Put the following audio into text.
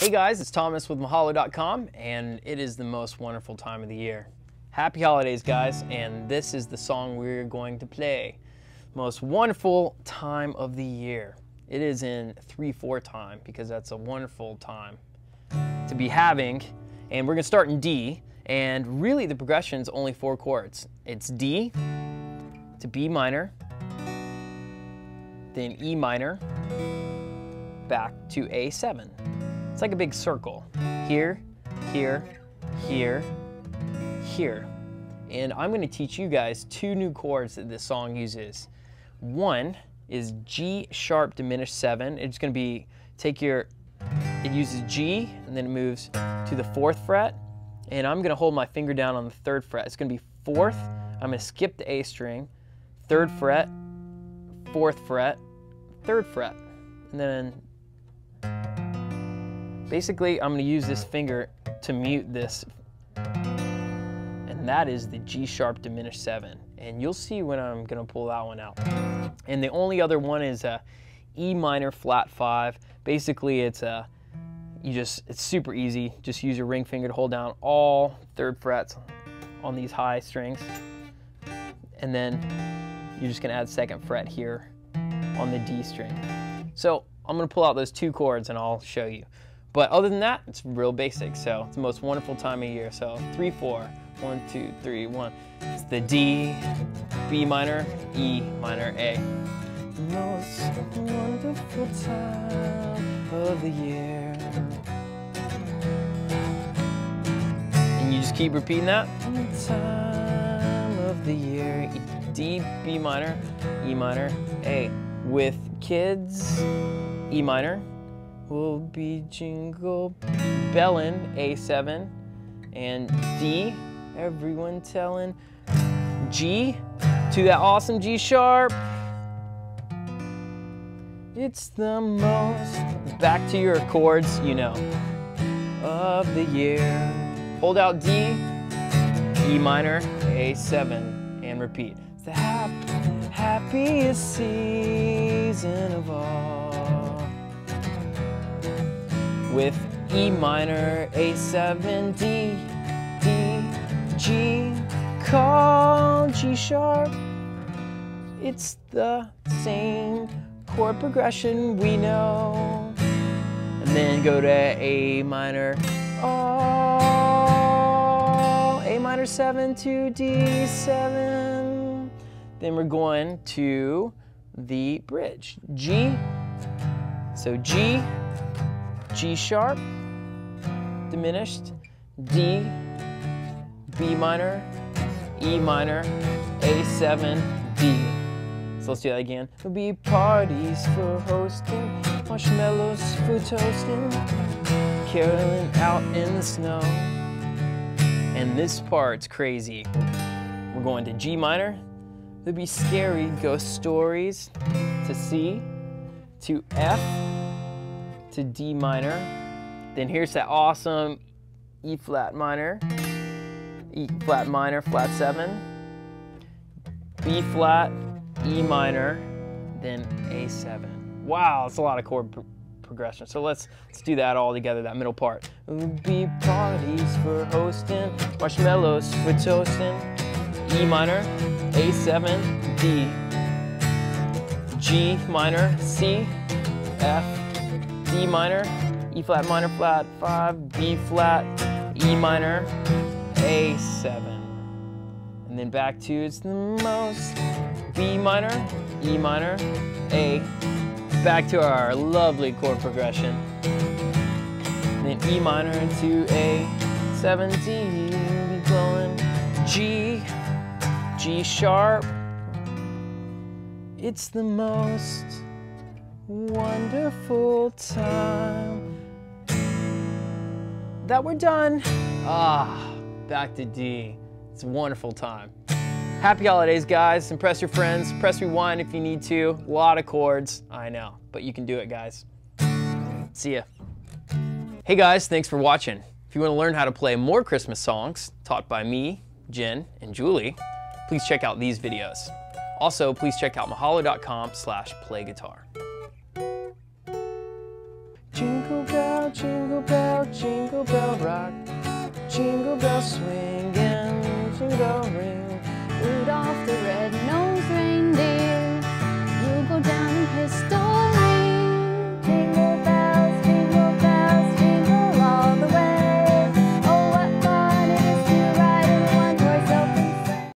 Hey guys, it's Thomas with Mahalo.com, and it is the most wonderful time of the year. Happy holidays, guys, and this is the song we're going to play. Most wonderful time of the year. It is in 3 4 time because that's a wonderful time to be having. And we're going to start in D, and really the progression is only four chords it's D to B minor, then E minor, back to A7. It's like a big circle. Here, here, here, here. And I'm going to teach you guys two new chords that this song uses. One is G sharp diminished 7. It's going to be take your it uses G and then it moves to the 4th fret and I'm going to hold my finger down on the 3rd fret. It's going to be 4th. I'm going to skip the A string, 3rd fret, 4th fret, 3rd fret. And then Basically, I'm going to use this finger to mute this, and that is the G sharp diminished 7. And you'll see when I'm going to pull that one out. And the only other one is a E minor flat 5. Basically, it's a you just it's super easy. Just use your ring finger to hold down all third frets on these high strings. And then you're just going to add second fret here on the D string. So I'm going to pull out those two chords and I'll show you. But other than that, it's real basic. So it's the most wonderful time of year. So three, four, one, two, three, one. It's the D, B minor, E minor, A. The most wonderful time of the year. And you just keep repeating that. Time of the year. D, B minor, E minor, A. With kids, E minor, will be Jingle Bellin, A7, and D, everyone telling G to that awesome G sharp. It's the most, back to your chords, you know, of the year. Hold out D, E minor, A7, and repeat. It's the happiest season of all with E minor, A7, D, D, G, call G sharp. It's the same chord progression we know. And then go to A minor, A minor 7 to D7. Then we're going to the bridge, G. So G, G sharp, diminished, D, B minor, E minor, A7, D. So let's do that again. There'll be parties for hosting, marshmallows for toasting, caroling out in the snow. And this part's crazy. We're going to G minor. There'll be scary ghost stories to C, to F, to D minor. Then here's that awesome E flat minor, E flat minor, flat seven, B flat, E minor, then A7. Wow, that's a lot of chord pro progression. So let's let's do that all together, that middle part. B parties for hosting, marshmallows for toasting, E minor, A7, D, G minor, C, F, D minor, E flat minor flat 5, B flat, E minor, A7. And then back to it's the most, B minor, E minor, A. Back to our lovely chord progression. And then E minor to A, 17, be blowing G, G sharp. It's the most wonderful time that we're done. Ah, back to D. It's a wonderful time. Happy holidays, guys. Impress your friends. Press rewind if you need to. A lot of chords. I know, but you can do it, guys. See ya. Hey, guys. Thanks for watching. If you want to learn how to play more Christmas songs taught by me, Jen, and Julie, please check out these videos. Also, please check out mahalo.com slash playguitar. rock, jingle bell rock, jingle bell swing and jingle ring, Rudolph the red-nosed reindeer.